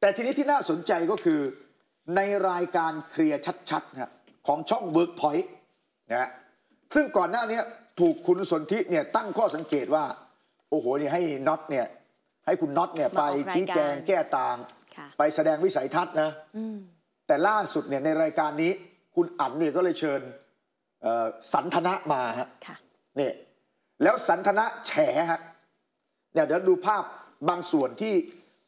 แต่ทีนี้ที่น่าสนใจก็คือในรายการเคลียร์ชัดๆนะของช่อง Workpoint นะฮะซึ่งก่อนหน้านี้ถูกคุณสนธิเนี่ยตั้งข้อสังเกตว่า โอ้โหเนี่ยให้น็อตเนี่ยให้คุณน็อตเนี่ยไปมาออกรายการชี้แจงแก้ต่างค่ะไปแสดงวิสัยทัศน์นะอืมแต่ล่าสุดเนี่ยในรายการนี้ คุณอั๋นเนี่ยก็เลยเชิญเอ่อสันทนะมาฮะค่ะนี่แล้วสันทนะแฉฮะเนี่ยเดี๋ยวดูภาพบางส่วนที่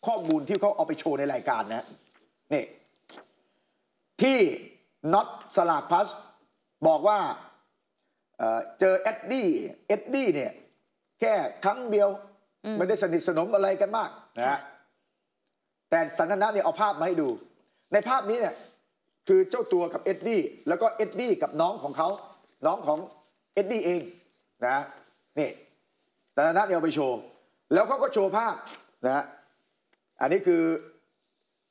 ข้อมูลที่เขาเอาไปโชว์ในรายการนะนี่ที่นอทสลากพลัสบอกว่าเอ่อเจอเอ็ดดี้เอ็ดดี้เนี่ยแค่ครั้งเดียว ไม่ได้สนิทสนมอะไรกันมากนะฮะแต่สันธนะเนี่ยเอาภาพมาให้ดู ในภาพนี้เนี่ยคือเจ้าตัวกับเอ็ดดี้แล้วก็เอ็ดดี้กับน้องของเขาน้องของเอ็ดดี้เองนะนี่สันธนะเนี่ยเอาไปโชว์ แล้วเขาก็โชว์ภาพนะฮะ อันนี้คือ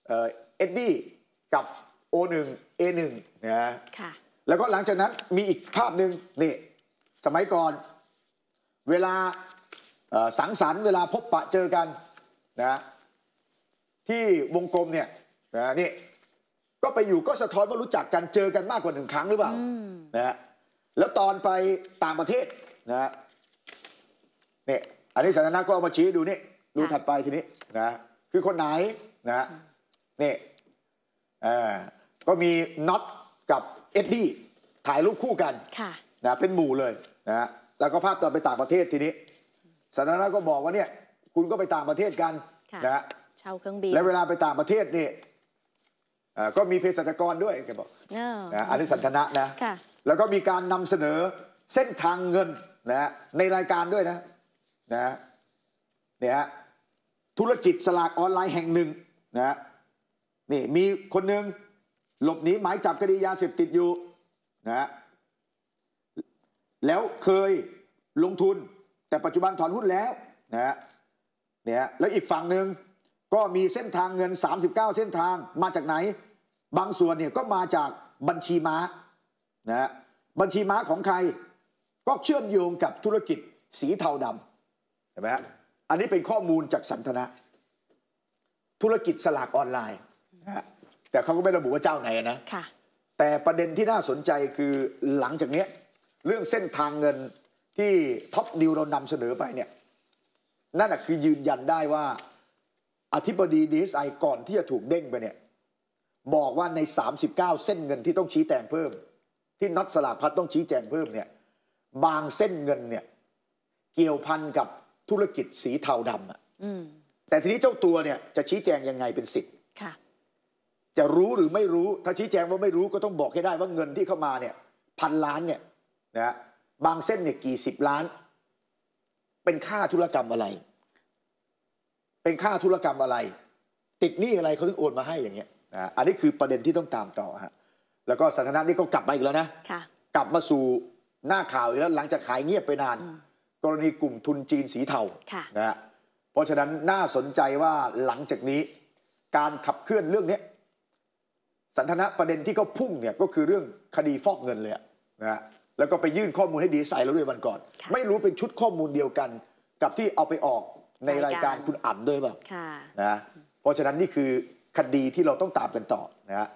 เอ่อเอ็ดดี้กับ O1 A1 นะฮะค่ะแล้วก็หลังจากนั้นมีอีกภาพหนึ่งนี่สมัยก่อนเวลาเอ่อสังสรรค์เวลาพบปะเจอกันนะที่วงกลมเนี่ยนะนี่ก็ไปอยู่ก็สะท้อนว่ารู้จักกันเจอกันมากกว่าหนึ่งครั้งหรือเปล่านะฮะแล้วตอนไปต่างประเทศนะฮะนี่อันนี้สันทนาก็เอามาชี้ให้ดูนี่ดูค่ะถัดไปทีนี้นะ คือคนไหนนะฮะนี่อ่าก็มีน็อตกับเอ็ดดี้ถ่ายรูปคู่กันค่ะนะเป็นหมู่เลยนะฮะแล้วก็ภาพตอนไปต่างประเทศทีนี้สันทนาก็บอกว่าเนี่ยคุณก็ไปต่างประเทศกันค่ะนะฮะเช่าเครื่องบินแล้วเวลาไปต่างประเทศนี่อ่าก็มีเภสัชกรด้วยแกบอกเออนะอันนี้สันทนะนะค่ะแล้วก็มีการนำเสนอเส้นทางเงินนะฮะในรายการด้วยนะนะฮะเนี่ยฮะ ธุรกิจสลากออนไลน์แห่งหนึ่งนะฮะนี่มีคนหนึ่งหลบหนีหมายจับคดียาเสพติดอยู่นะฮะแล้วเคยลงทุนแต่ปัจจุบันถอนหุ้นแล้วนะฮะเนี่ยแล้วอีกฝั่งหนึ่งก็มีเส้นทางเงิน 39 เส้นทางมาจากไหน บางส่วนเนี่ยก็มาจากบัญชีม้านะฮะบัญชีม้าของใครก็เชื่อมโยงกับธุรกิจสีเทาดำเห็นไหมฮะ อันนี้เป็นข้อมูลจากสันทนะ ธุรกิจสลากออนไลน์นะฮะแต่เขาก็ไม่ระบุว่าเจ้าไหนนะค่ะ แต่ประเด็นที่น่าสนใจคือหลังจากเนี้ยเรื่องเส้นทางเงินที่ท็อปดิวเรานำเสนอไปเนี่ยนั่นนะคือยืนยันได้ว่าอธิบดีดีไอก่อนที่จะถูกเด้งไปเนี่ยบอกว่าใน 39 เส้นเงินที่ต้องชี้แจงเพิ่ม ที่น็อตสลากพัดต้องชี้แจงเพิ่มเนี่ยบางเส้นเงินเนี่ยเกี่ยวพันกับ ธุรกิจสีเทาดำอะอืมแต่ทีนี้เจ้าตัวเนี่ยจะชี้แจงยังไงเป็นสิทธิ์ค่ะจะรู้หรือไม่รู้ถ้าชี้แจงว่าไม่รู้ก็ต้องบอกให้ได้ว่าเงินที่เข้ามาเนี่ยพันล้านเนี่ยนะฮะบางเส้นเนี่ยกี่สิบล้าน เป็นค่าธุรกรรมอะไร เป็นค่าธุรกรรมอะไร ติดหนี้อะไรเขาถึงโอนมาให้อย่างเงี้ยนะฮะอันนี้คือประเด็นที่ต้องตามต่อฮะแล้วก็สันทนานี่ก็กลับมาอีกแล้วนะค่ะกลับมาสู่หน้าข่าวอีกแล้วหลังจากขายเงียบไปนาน กรณีกลุ่มทุนจีนสีเทาค่ะนะฮะเพราะฉะนั้นน่าสนใจว่าหลังจากนี้ การขับเคลื่อนเรื่องเนี้ยสันทนะประเด็นที่เขาพุ่งเนี่ยก็คือเรื่องคดีฟอกเงินเลยอะนะฮะแล้วก็ไปยื่นข้อมูลให้ดีไซน์แล้วด้วยวันก่อนค่ะไม่รู้เป็นชุดข้อมูลเดียวกัน กับที่เอาไปออกในรายการคุณอั๋นด้วยเปล่าค่ะนะเพราะฉะนั้นนี่คือคดีที่เราต้องตามกันต่อนะฮะ